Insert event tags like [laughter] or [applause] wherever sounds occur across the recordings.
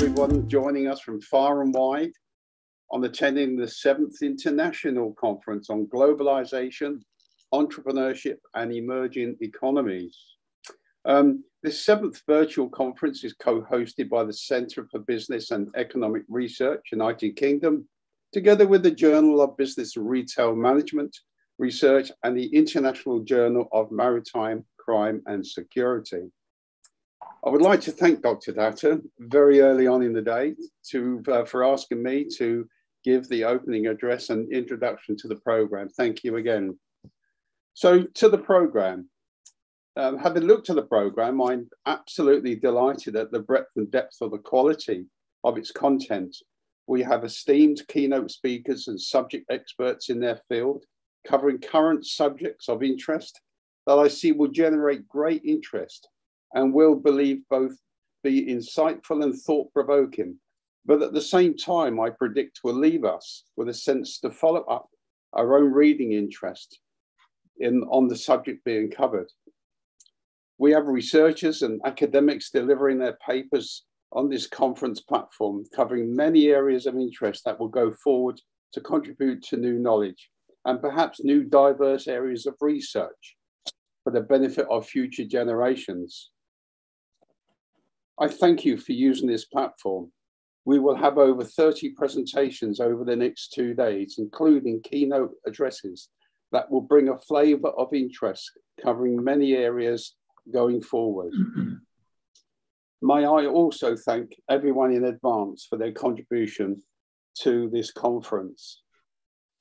everyone joining us from far and wide on attending the seventh International Conference on Globalization, Entrepreneurship and Emerging Economies. Um, this seventh virtual conference is co-hosted by the Centre for Business and Economic Research, United Kingdom, together with the Journal of Business and Retail Management Research and the International Journal of Maritime Crime and Security. I would like to thank Dr. Datta very early on in the day to, uh, for asking me to give the opening address and introduction to the program. Thank you again. So to the program. Um, having looked at the program, I'm absolutely delighted at the breadth and depth of the quality of its content. We have esteemed keynote speakers and subject experts in their field, covering current subjects of interest that I see will generate great interest and will believe both be insightful and thought provoking. But at the same time, I predict will leave us with a sense to follow up our own reading interest in, on the subject being covered. We have researchers and academics delivering their papers on this conference platform, covering many areas of interest that will go forward to contribute to new knowledge and perhaps new diverse areas of research for the benefit of future generations. I thank you for using this platform. We will have over 30 presentations over the next two days, including keynote addresses that will bring a flavor of interest covering many areas going forward. [clears throat] May I also thank everyone in advance for their contribution to this conference.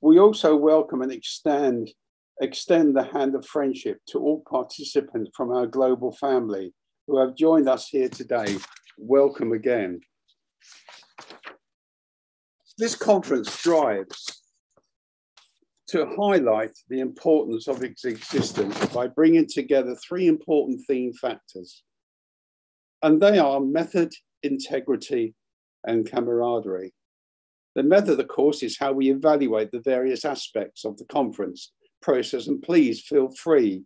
We also welcome and extend, extend the hand of friendship to all participants from our global family who have joined us here today. Welcome again. This conference strives to highlight the importance of its existence by bringing together three important theme factors. And they are method, integrity, and camaraderie. The method, of course, is how we evaluate the various aspects of the conference process, and please feel free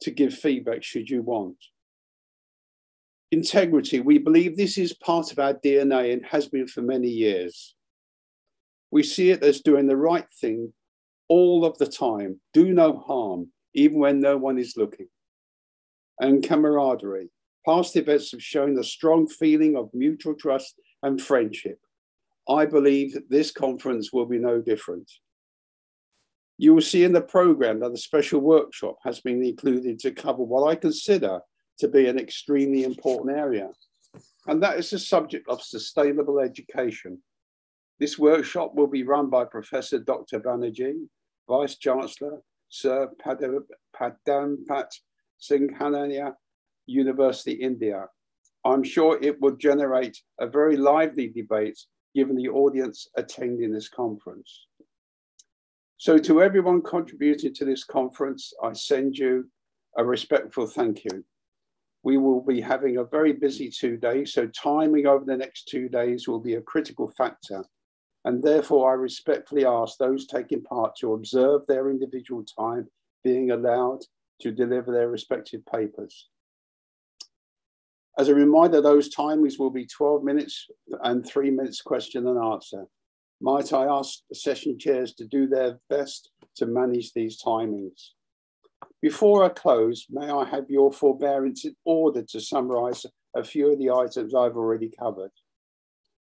to give feedback should you want integrity, we believe this is part of our DNA and has been for many years. We see it as doing the right thing all of the time, do no harm, even when no one is looking. And camaraderie. Past events have shown a strong feeling of mutual trust and friendship. I believe that this conference will be no different. You will see in the program that a special workshop has been included to cover what I consider to be an extremely important area. And that is the subject of sustainable education. This workshop will be run by Professor Dr. Banerjee, Vice Chancellor, Sir Padampat Singhania, University, India. I'm sure it will generate a very lively debate given the audience attending this conference. So to everyone contributing to this conference, I send you a respectful thank you. We will be having a very busy two days, so timing over the next two days will be a critical factor. And therefore, I respectfully ask those taking part to observe their individual time being allowed to deliver their respective papers. As a reminder, those timings will be 12 minutes and three minutes question and answer. Might I ask the session chairs to do their best to manage these timings? Before I close, may I have your forbearance in order to summarize a few of the items I've already covered.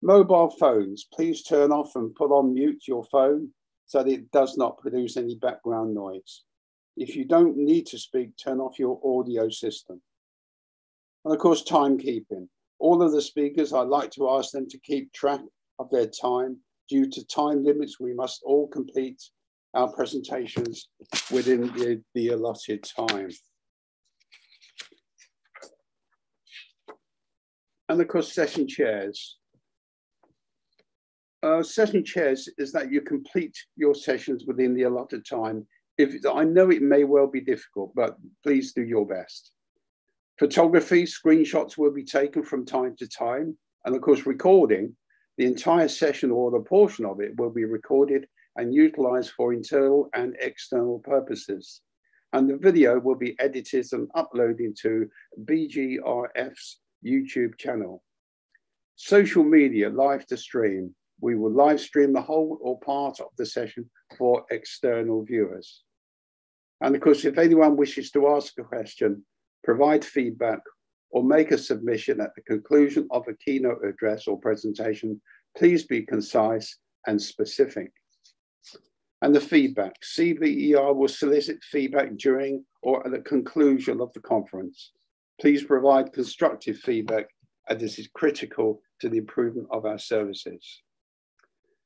Mobile phones, please turn off and put on mute your phone so that it does not produce any background noise. If you don't need to speak, turn off your audio system. And of course, timekeeping. All of the speakers, I'd like to ask them to keep track of their time. Due to time limits, we must all complete our presentations within the, the allotted time. And of course, session chairs. Uh, session chairs is that you complete your sessions within the allotted time. If I know it may well be difficult, but please do your best. Photography, screenshots will be taken from time to time. And of course, recording, the entire session or the portion of it will be recorded and utilized for internal and external purposes. And the video will be edited and uploaded to BGRF's YouTube channel. Social media, live to stream. We will live stream the whole or part of the session for external viewers. And of course, if anyone wishes to ask a question, provide feedback, or make a submission at the conclusion of a keynote address or presentation, please be concise and specific. And the feedback, CBER will solicit feedback during or at the conclusion of the conference. Please provide constructive feedback as this is critical to the improvement of our services.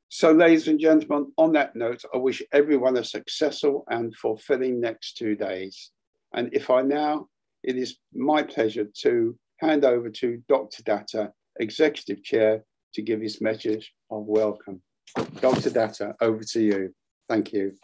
So ladies and gentlemen, on that note, I wish everyone a successful and fulfilling next two days. And if I now it is my pleasure to hand over to Dr. Datta, Executive Chair, to give his message of welcome. Dr. Datta, over to you. Thank you.